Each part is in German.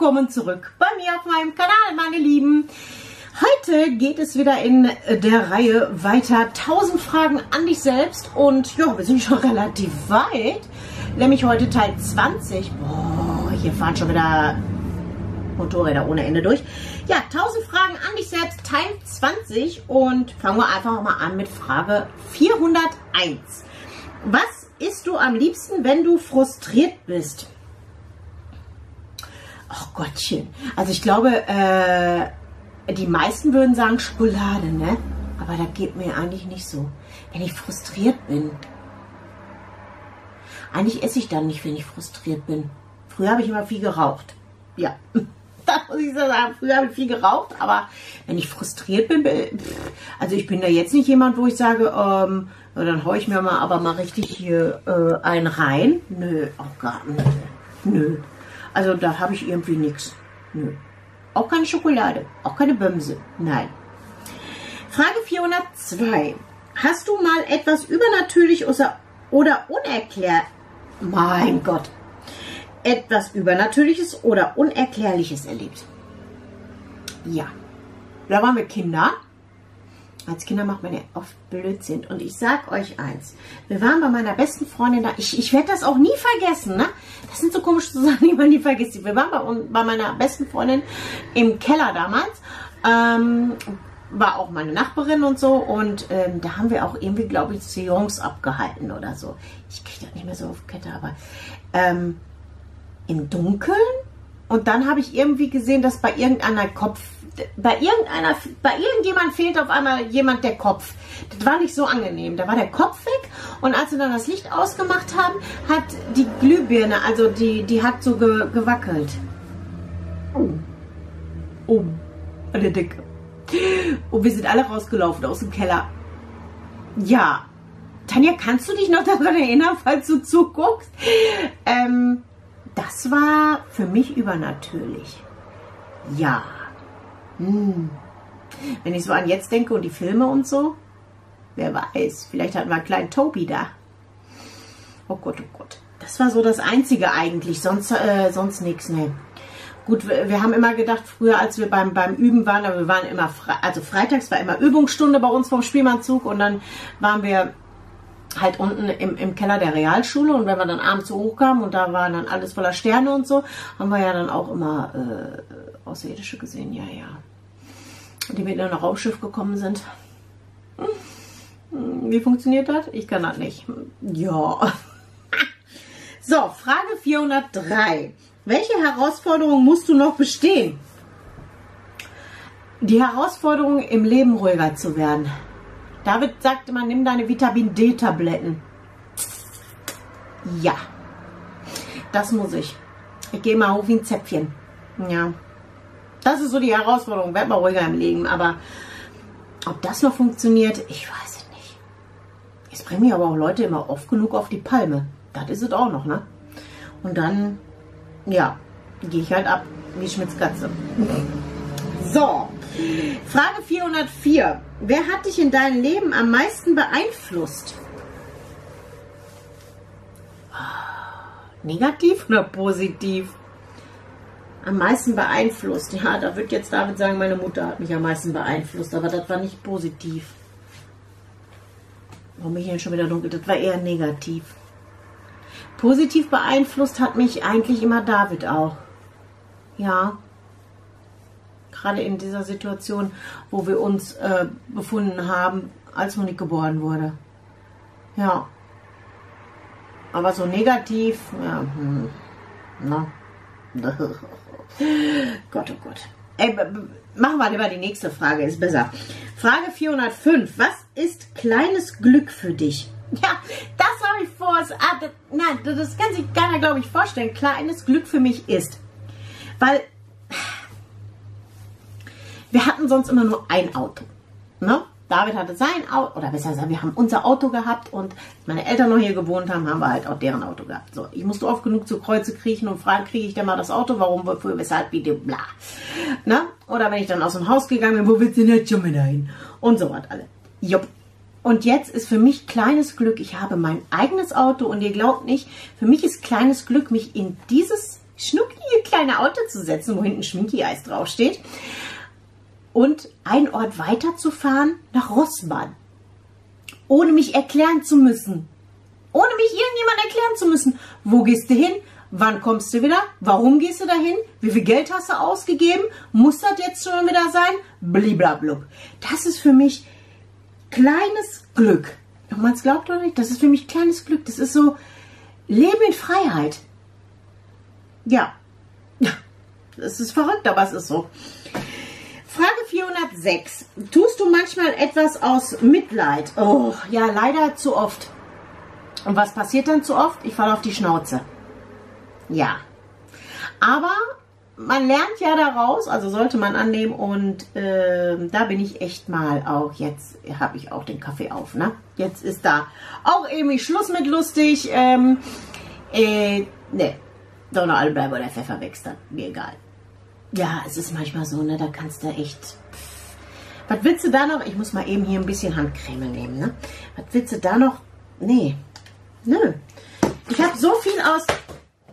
willkommen zurück bei mir auf meinem Kanal, meine Lieben. Heute geht es wieder in der Reihe weiter. 1000 Fragen an dich selbst und ja, wir sind schon relativ weit. Nämlich heute Teil 20. Boah, hier fahren schon wieder Motorräder ohne Ende durch. Ja, 1000 Fragen an dich selbst, Teil 20 und fangen wir einfach mal an mit Frage 401. Was isst du am liebsten, wenn du frustriert bist? Ach Gottchen. Also ich glaube, äh, die meisten würden sagen Schokolade, ne? Aber das geht mir eigentlich nicht so. Wenn ich frustriert bin. Eigentlich esse ich dann nicht, wenn ich frustriert bin. Früher habe ich immer viel geraucht. Ja, das muss ich so sagen. Früher habe ich viel geraucht, aber wenn ich frustriert bin, also ich bin da jetzt nicht jemand, wo ich sage, ähm, dann haue ich mir mal aber mal richtig hier äh, einen rein. Nö, auch gar nicht. Nö. Also da habe ich irgendwie nichts. Nö. Auch keine Schokolade, auch keine Bömse. Nein. Frage 402. Hast du mal etwas übernatürlich oder unerklärlich? Mein Gott. Etwas Übernatürliches oder Unerklärliches erlebt? Ja. Da waren wir Kinder als Kinder macht man ja oft Blödsinn. Und ich sag euch eins. Wir waren bei meiner besten Freundin da. Ich, ich werde das auch nie vergessen. Ne? Das sind so komische Sachen, die man nie vergisst. Wir waren bei, bei meiner besten Freundin im Keller damals. Ähm, war auch meine Nachbarin und so. Und ähm, da haben wir auch irgendwie, glaube ich, Seance abgehalten oder so. Ich kriege das nicht mehr so auf Kette, aber ähm, im Dunkeln. Und dann habe ich irgendwie gesehen, dass bei irgendeiner Kopf bei irgendeiner, bei irgendjemand fehlt auf einmal jemand der Kopf. Das war nicht so angenehm. Da war der Kopf weg und als wir dann das Licht ausgemacht haben, hat die Glühbirne, also die, die hat so ge, gewackelt. Oh. Oh. An der Decke. Und wir sind alle rausgelaufen aus dem Keller. Ja. Tanja, kannst du dich noch daran erinnern, falls du zuguckst? Ähm, das war für mich übernatürlich. Ja. Hm. Wenn ich so an jetzt denke und die Filme und so, wer weiß, vielleicht hatten wir einen kleinen Toby da. Oh Gott, oh Gott. Das war so das Einzige eigentlich, sonst, äh, sonst nichts, ne. Gut, wir, wir, haben immer gedacht, früher, als wir beim, beim Üben waren, aber wir waren immer, fre also freitags war immer Übungsstunde bei uns vom Spielmannzug und dann waren wir halt unten im, im Keller der Realschule und wenn wir dann abends so hochkamen und da waren dann alles voller Sterne und so, haben wir ja dann auch immer äh, Außerirdische gesehen, ja, ja die mit einem Raumschiff gekommen sind. Wie funktioniert das? Ich kann das nicht. Ja. So, Frage 403. Welche Herausforderung musst du noch bestehen? Die Herausforderung, im Leben ruhiger zu werden. David sagte man, nimm deine Vitamin D-Tabletten. Ja, das muss ich. Ich gehe mal hoch wie ein Zäpfchen. Ja. Das ist so die Herausforderung. Werd mal ruhiger im Leben. Aber ob das noch funktioniert, ich weiß es nicht. Es bringen mir aber auch Leute immer oft genug auf die Palme. Das ist es auch noch, ne? Und dann, ja, gehe ich halt ab wie Schmitz Katze. So, Frage 404. Wer hat dich in deinem Leben am meisten beeinflusst? Negativ oder positiv? am meisten beeinflusst. Ja, da wird jetzt David sagen, meine Mutter hat mich am meisten beeinflusst, aber das war nicht positiv. Warum bin ich denn schon wieder dunkel? Das war eher negativ. Positiv beeinflusst hat mich eigentlich immer David auch. Ja. Gerade in dieser Situation, wo wir uns äh, befunden haben, als Monique geboren wurde. Ja. Aber so negativ, ja, hm, na. Gott, oh Gott. Ey, machen wir lieber die nächste Frage, ist besser. Frage 405. Was ist kleines Glück für dich? Ja, das habe ich vor. Ah, das, nein, das kann sich keiner, glaube ich, vorstellen. Kleines Glück für mich ist. Weil wir hatten sonst immer nur ein Auto. Ne? David hatte sein Auto, oder besser gesagt, wir haben unser Auto gehabt und meine Eltern noch hier gewohnt haben, haben wir halt auch deren Auto gehabt. So, ich musste oft genug zu Kreuze kriechen und fragen, kriege ich denn mal das Auto, warum, wofür, weshalb, wie, bla. Ne? Oder wenn ich dann aus dem Haus gegangen bin, wo willst du denn jetzt schon wieder hin? Und so was alle. Jupp. Und jetzt ist für mich kleines Glück, ich habe mein eigenes Auto und ihr glaubt nicht, für mich ist kleines Glück, mich in dieses schnucklige kleine Auto zu setzen, wo hinten Schminki-Eis draufsteht und einen Ort weiterzufahren nach Rossmann. Ohne mich erklären zu müssen. Ohne mich irgendjemand erklären zu müssen. Wo gehst du hin? Wann kommst du wieder? Warum gehst du dahin? Wie viel Geld hast du ausgegeben? Muss das jetzt schon wieder sein? Bliblablub. Das ist für mich kleines Glück. Ob man glaubt oder nicht, das ist für mich kleines Glück. Das ist so Leben in Freiheit. Ja. Das ist verrückt, aber es ist so. Frage 406. Tust du manchmal etwas aus Mitleid? Oh, ja, leider zu oft. Und was passiert dann zu oft? Ich falle auf die Schnauze. Ja. Aber man lernt ja daraus, also sollte man annehmen und äh, da bin ich echt mal auch, jetzt habe ich auch den Kaffee auf, ne? Jetzt ist da auch irgendwie Schluss mit lustig. Ähm, äh, ne, Donner alle bleiben oder Pfeffer wächst dann, mir egal. Ja, es ist manchmal so, ne, da kannst du echt... Pff, was willst du da noch? Ich muss mal eben hier ein bisschen Handcreme nehmen, ne? Was willst du da noch? Nee, nö. Ich habe so viel aus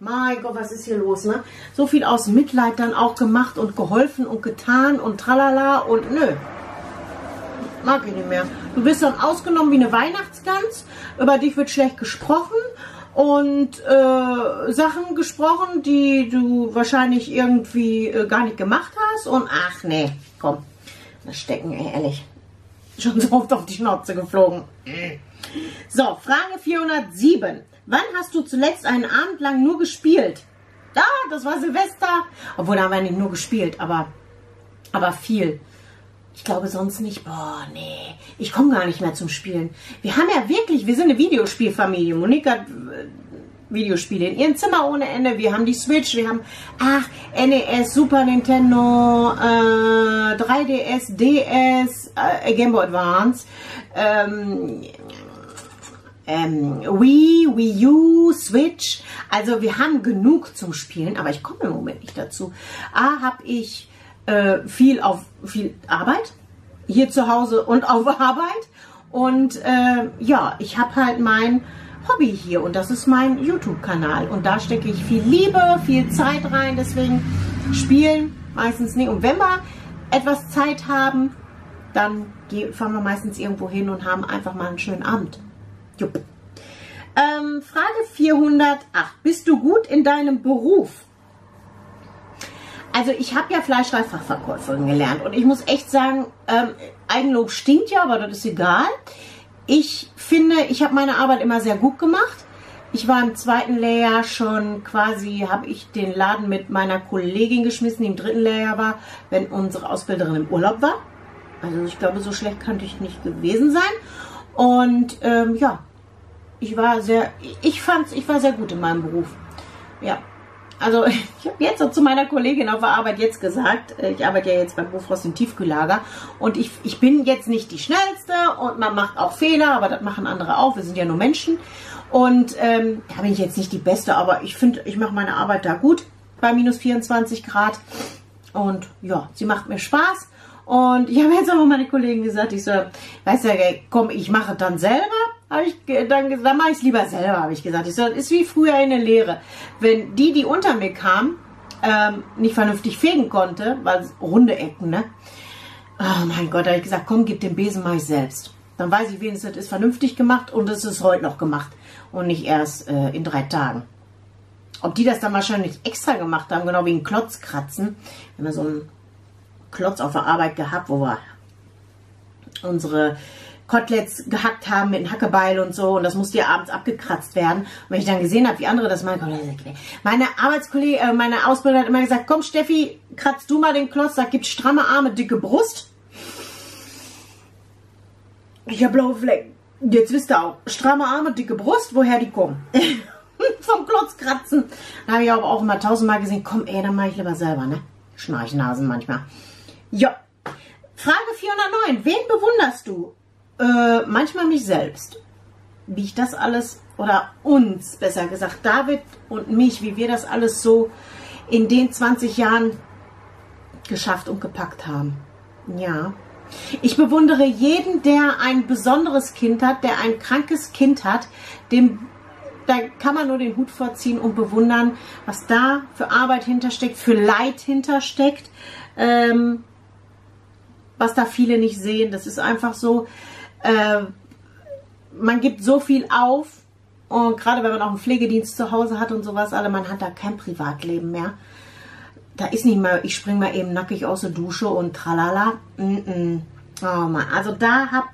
mein Gott, was ist hier los, ne? So viel aus Mitleid dann auch gemacht und geholfen und getan und tralala und nö. Mag ich nicht mehr. Du bist dann ausgenommen wie eine Weihnachtsgans. Über dich wird schlecht gesprochen und äh, Sachen gesprochen, die du wahrscheinlich irgendwie äh, gar nicht gemacht hast. Und ach nee, komm, das stecken, ey, ehrlich. Schon so oft auf die Schnauze geflogen. So, Frage 407. Wann hast du zuletzt einen Abend lang nur gespielt? Ja, das war Silvester. Obwohl, da haben wir nicht nur gespielt, aber, aber viel. Ich glaube sonst nicht. Boah, nee. Ich komme gar nicht mehr zum Spielen. Wir haben ja wirklich, wir sind eine Videospielfamilie. Monika hat äh, Videospiele in ihrem Zimmer ohne Ende. Wir haben die Switch, wir haben, ach, NES, Super Nintendo, äh, 3DS, DS, äh, Game Boy Advance, ähm, ähm, Wii, Wii U, Switch. Also wir haben genug zum Spielen, aber ich komme im Moment nicht dazu. A, habe ich äh, viel auf viel Arbeit hier zu Hause und auf Arbeit. Und äh, ja, ich habe halt mein Hobby hier und das ist mein YouTube-Kanal. Und da stecke ich viel Liebe, viel Zeit rein. Deswegen spielen meistens nicht. Und wenn wir etwas Zeit haben, dann fahren wir meistens irgendwo hin und haben einfach mal einen schönen Abend. Jupp. Ähm, Frage 408. Bist du gut in deinem Beruf? Also ich habe ja Fleischreifachverkäuferin gelernt und ich muss echt sagen, ähm, Eigenlob stinkt ja, aber das ist egal. Ich finde, ich habe meine Arbeit immer sehr gut gemacht. Ich war im zweiten Lehrjahr schon quasi, habe ich den Laden mit meiner Kollegin geschmissen, die im dritten Lehrjahr war, wenn unsere Ausbilderin im Urlaub war. Also ich glaube, so schlecht könnte ich nicht gewesen sein. Und ähm, ja, ich war sehr, ich fand, ich war sehr gut in meinem Beruf. Ja, also ich habe jetzt so zu meiner Kollegin auf der Arbeit jetzt gesagt, äh, ich arbeite ja jetzt beim Bofrost im Tiefkühllager und ich, ich bin jetzt nicht die Schnellste und man macht auch Fehler, aber das machen andere auch, wir sind ja nur Menschen. Und ähm, da bin ich jetzt nicht die Beste, aber ich finde, ich mache meine Arbeit da gut bei minus 24 Grad. Und ja, sie macht mir Spaß. Und ich habe jetzt aber meine Kollegen gesagt, ich so, weißt du, komm, ich mache dann selber habe ich dann dann mache ich es lieber selber, habe ich gesagt. Ich so, das ist wie früher in der Lehre. Wenn die, die unter mir kam, ähm, nicht vernünftig fegen konnte, weil runde Ecken, ne? Oh mein Gott, da habe ich gesagt, komm, gib den Besen mal ich selbst. Dann weiß ich wenigstens, das ist vernünftig gemacht und es ist heute noch gemacht und nicht erst äh, in drei Tagen. Ob die das dann wahrscheinlich extra gemacht haben, genau wie ein Klotzkratzen. Wir haben so einen Klotz auf der Arbeit gehabt, wo wir unsere Koteletts gehackt haben mit einem Hackebeil und so und das musste ja abends abgekratzt werden. Und wenn ich dann gesehen habe, wie andere das machen, meine Arbeitskollegin, äh, meine Ausbilder hat immer gesagt, komm Steffi, kratzt du mal den Klotz, da gibt stramme Arme, dicke Brust. Ich habe blaue Flecken. Jetzt wisst ihr auch, stramme Arme, dicke Brust, woher die kommen. Vom Klotzkratzen. Da habe ich aber auch immer tausendmal gesehen, komm ey, dann mache ich lieber selber, ne? Schnarchnasen manchmal. Ja. Frage 409. Wen bewunderst du? Äh, manchmal mich selbst. Wie ich das alles, oder uns besser gesagt, David und mich, wie wir das alles so in den 20 Jahren geschafft und gepackt haben. Ja. Ich bewundere jeden, der ein besonderes Kind hat, der ein krankes Kind hat, dem da kann man nur den Hut vorziehen und bewundern, was da für Arbeit hintersteckt, für Leid hintersteckt, ähm, was da viele nicht sehen. Das ist einfach so, äh, man gibt so viel auf und gerade wenn man auch einen Pflegedienst zu Hause hat und sowas, alle, man hat da kein Privatleben mehr. Da ist nicht mehr, ich spring mal eben nackig aus der Dusche und tralala. Mm -mm. Oh Mann, also da hab,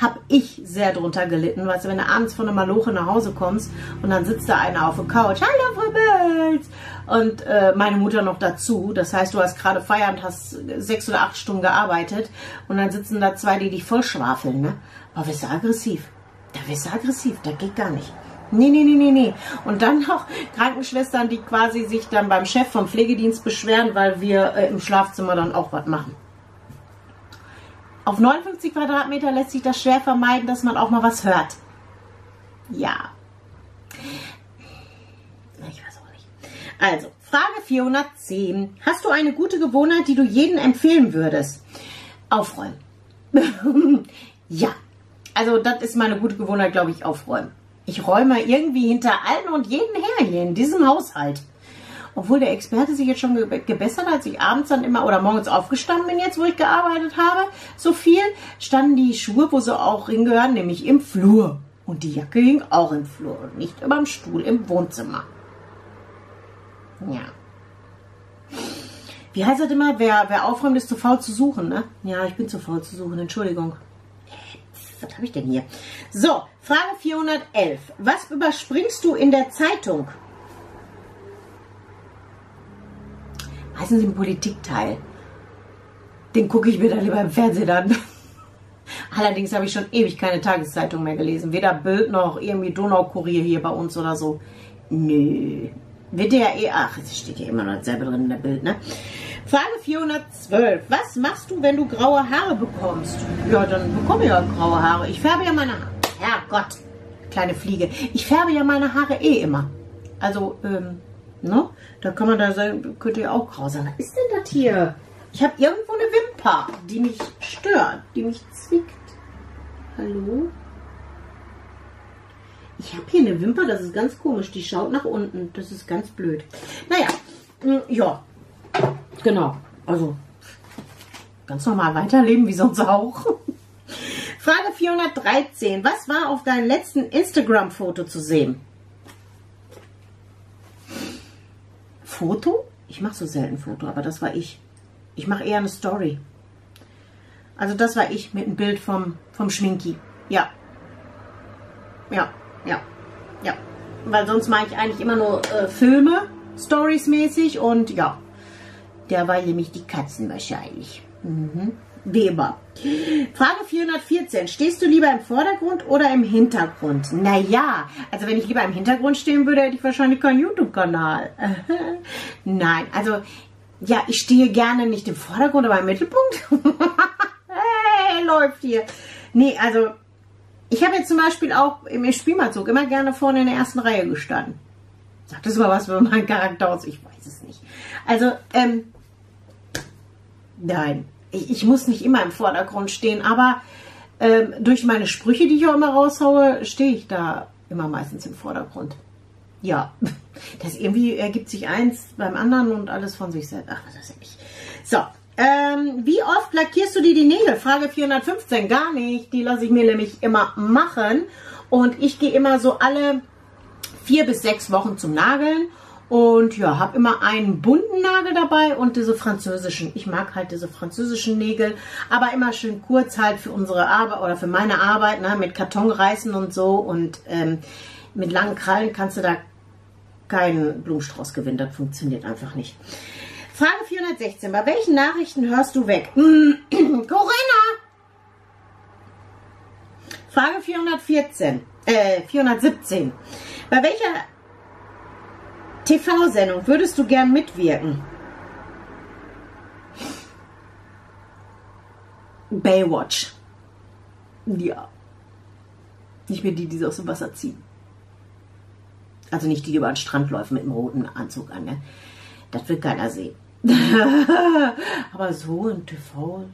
hab ich sehr drunter gelitten. Weißt du, wenn du abends von der Maloche nach Hause kommst und dann sitzt da einer auf der Couch, hallo Frau Bölz! Und äh, meine Mutter noch dazu. Das heißt, du hast gerade Feierabend, hast sechs oder acht Stunden gearbeitet und dann sitzen da zwei, die dich voll schwafeln, ne? Aber wirst du aggressiv. Da wirst du aggressiv, da geht gar nicht. Nee, nee, nee, nee, nee. Und dann noch Krankenschwestern, die quasi sich dann beim Chef vom Pflegedienst beschweren, weil wir äh, im Schlafzimmer dann auch was machen. Auf 59 Quadratmeter lässt sich das schwer vermeiden, dass man auch mal was hört. Ja. Ich weiß auch nicht. Also, Frage 410. Hast du eine gute Gewohnheit, die du jedem empfehlen würdest? Aufräumen. ja. Also, das ist meine gute Gewohnheit, glaube ich, aufräumen. Ich räume irgendwie hinter allen und jeden her hier in diesem Haushalt. Obwohl der Experte sich jetzt schon gebessert hat, als ich abends dann immer oder morgens aufgestanden bin jetzt, wo ich gearbeitet habe, so viel, standen die Schuhe, wo sie auch hingehören, nämlich im Flur. Und die Jacke hing auch im Flur und nicht über dem Stuhl im Wohnzimmer. Ja. Wie heißt das immer? Wer, wer aufräumt, ist zu faul zu suchen, ne? Ja, ich bin zu faul zu suchen, Entschuldigung. Was habe ich denn hier? So, Frage 411. Was überspringst du in der Zeitung? Meistens im Politikteil. Den gucke ich mir dann lieber im Fernsehen an. Allerdings habe ich schon ewig keine Tageszeitung mehr gelesen. Weder Bild noch irgendwie Donaukurier hier bei uns oder so. Nö. Wird ja eh, ach, es steht ja immer noch dasselbe drin in der Bild, ne? Frage 412. Was machst du, wenn du graue Haare bekommst? Ja, dann bekomme ich ja graue Haare. Ich färbe ja meine Haare. Herrgott, kleine Fliege. Ich färbe ja meine Haare eh immer. Also, ähm, Ne? Da kann man da sagen, könnte ja auch grau sein. Was ist denn das hier? Ich habe irgendwo eine Wimper, die mich stört, die mich zwickt. Hallo? Ich habe hier eine Wimper, das ist ganz komisch. Die schaut nach unten. Das ist ganz blöd. Naja, hm, ja. Genau. Also, ganz normal weiterleben, wie sonst auch. Frage 413. Was war auf deinem letzten Instagram-Foto zu sehen? Foto? Ich mache so selten Foto, aber das war ich. Ich mache eher eine Story. Also das war ich mit einem Bild vom, vom Schminki. Ja. Ja, ja, ja. Weil sonst mache ich eigentlich immer nur äh, Filme, Stories mäßig und ja. Der war nämlich die Katzen wahrscheinlich. Mhm. Weber. Frage 414. Stehst du lieber im Vordergrund oder im Hintergrund? Naja, also wenn ich lieber im Hintergrund stehen würde, hätte ich wahrscheinlich keinen YouTube-Kanal. Nein, also ja, ich stehe gerne nicht im Vordergrund, aber im Mittelpunkt. hey, läuft hier. Nee, also ich habe jetzt zum Beispiel auch im Spielmannzug immer gerne vorne in der ersten Reihe gestanden. Sagt das mal was über meinen Charakter aus? Ich weiß es nicht. Also, ähm, nein, ich, ich muss nicht immer im Vordergrund stehen, aber ähm, durch meine Sprüche, die ich auch immer raushaue, stehe ich da immer meistens im Vordergrund. Ja, das irgendwie ergibt sich eins beim anderen und alles von sich selbst. Ach, was ist ich. So, ähm, wie oft lackierst du dir die Nägel? Frage 415. Gar nicht. Die lasse ich mir nämlich immer machen. Und ich gehe immer so alle vier bis sechs Wochen zum Nageln. Und ja, habe immer einen bunten Nagel dabei und diese französischen. Ich mag halt diese französischen Nägel, aber immer schön kurz halt für unsere Arbeit oder für meine Arbeit, ne, mit Kartonreißen und so. Und ähm, mit langen Krallen kannst du da keinen Blumenstrauß gewinnen. Das funktioniert einfach nicht. Frage 416. Bei welchen Nachrichten hörst du weg? Corinna! Frage 414. Äh, 417. Bei welcher TV-Sendung würdest du gern mitwirken? Baywatch. Ja. Nicht mehr die, die aus dem Wasser ziehen. Also nicht die, die über den Strand läufen mit dem roten Anzug an. Ne? Das will keiner sehen. Aber so im TV,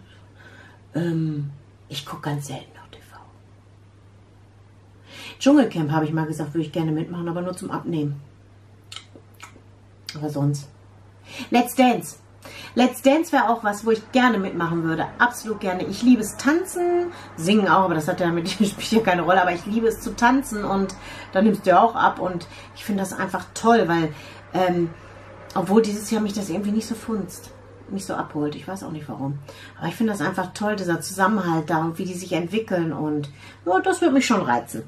ähm, ich gucke ganz selten auf TV. Dschungelcamp habe ich mal gesagt, würde ich gerne mitmachen, aber nur zum Abnehmen. Aber sonst. Let's Dance. Let's Dance wäre auch was, wo ich gerne mitmachen würde. Absolut gerne. Ich liebe es tanzen, singen auch, aber das hat ja mit spielt ja keine Rolle, aber ich liebe es zu tanzen und da nimmst du ja auch ab und ich finde das einfach toll, weil ähm, obwohl dieses Jahr mich das irgendwie nicht so funzt, nicht so abholt. Ich weiß auch nicht warum. Aber ich finde das einfach toll, dieser Zusammenhalt da und wie die sich entwickeln und ja, das würde mich schon reizen.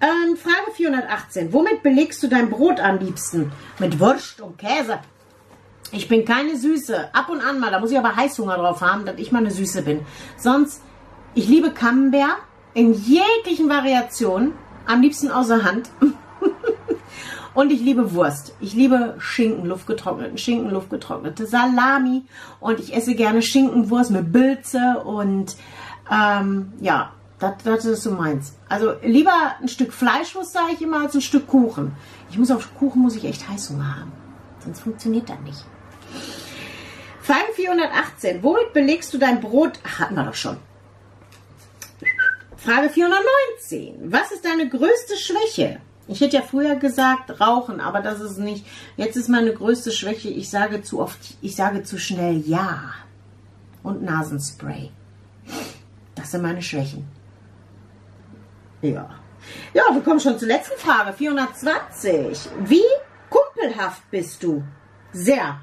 Ähm, Frage 418. Womit belegst du dein Brot am liebsten? Mit Wurst und Käse. Ich bin keine Süße. Ab und an mal. Da muss ich aber Heißhunger drauf haben, dass ich mal eine Süße bin. Sonst, ich liebe Camembert in jeglichen Variationen. Am liebsten außer Hand. und ich liebe Wurst. Ich liebe Schinken, luftgetrockneten Schinken, luftgetrocknete Salami. Und ich esse gerne Schinkenwurst mit Bilze und ähm, ja, das, das ist so meins. Also lieber ein Stück Fleischwurst, sage ich immer, als ein Stück Kuchen. Ich muss auf Kuchen muss ich echt Heißhunger haben. Sonst funktioniert das nicht. Frage 418. Womit belegst du dein Brot? Ach, hatten wir doch schon. Frage 419. Was ist deine größte Schwäche? Ich hätte ja früher gesagt Rauchen, aber das ist nicht. Jetzt ist meine größte Schwäche, ich sage zu oft, ich sage zu schnell Ja. Und Nasenspray. Das sind meine Schwächen. Ja. Ja, wir kommen schon zur letzten Frage. 420. Wie kumpelhaft bist du? Sehr.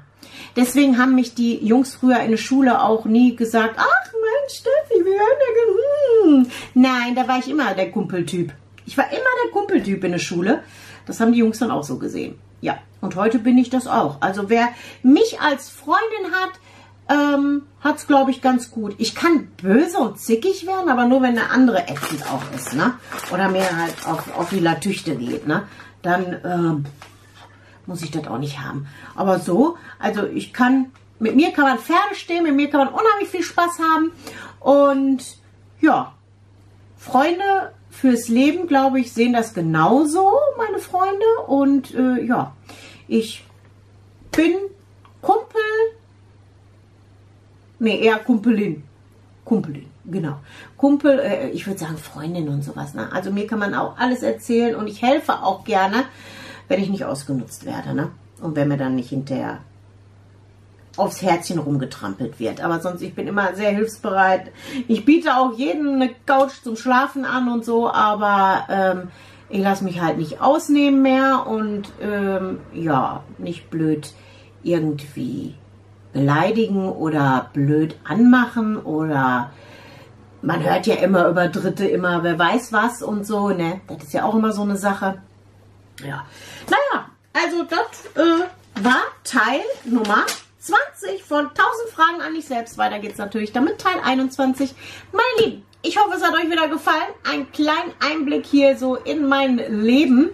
Deswegen haben mich die Jungs früher in der Schule auch nie gesagt, ach Mensch, Steffi, wir hören ja... Hm. Nein, da war ich immer der Kumpeltyp. Ich war immer der Kumpeltyp in der Schule. Das haben die Jungs dann auch so gesehen. Ja, und heute bin ich das auch. Also wer mich als Freundin hat, ähm, hat es, glaube ich, ganz gut. Ich kann böse und zickig werden, aber nur, wenn eine andere ätzend auch ist, ne? Oder mehr halt auf, auf die Latüchte geht, ne? Dann ähm, muss ich das auch nicht haben. Aber so, also ich kann, mit mir kann man Pferde stehen, mit mir kann man unheimlich viel Spaß haben. Und ja, Freunde fürs Leben, glaube ich, sehen das genauso, meine Freunde. Und äh, ja, ich bin Kumpel Nee, eher Kumpelin. Kumpelin, genau. Kumpel, äh, ich würde sagen Freundin und sowas. Ne? Also mir kann man auch alles erzählen und ich helfe auch gerne, wenn ich nicht ausgenutzt werde. Ne? Und wenn mir dann nicht hinterher aufs Herzchen rumgetrampelt wird. Aber sonst, ich bin immer sehr hilfsbereit. Ich biete auch jedem eine Couch zum Schlafen an und so, aber ähm, ich lasse mich halt nicht ausnehmen mehr und ähm, ja, nicht blöd irgendwie beleidigen oder blöd anmachen oder man hört ja immer über Dritte immer, wer weiß was und so, ne? Das ist ja auch immer so eine Sache. Ja. Naja, also das äh, war Teil Nummer 20 von 1000 Fragen an dich selbst. Weiter geht's natürlich damit Teil 21. Meine Lieben, ich hoffe, es hat euch wieder gefallen. Ein kleiner Einblick hier so in mein Leben.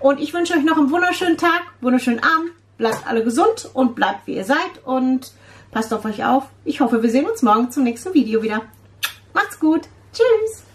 Und ich wünsche euch noch einen wunderschönen Tag, wunderschönen Abend, Bleibt alle gesund und bleibt wie ihr seid und passt auf euch auf. Ich hoffe, wir sehen uns morgen zum nächsten Video wieder. Macht's gut. Tschüss.